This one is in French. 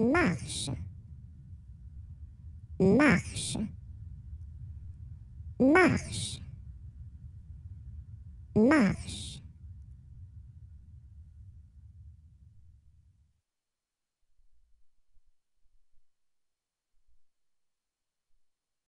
marche, marche, marche, marche.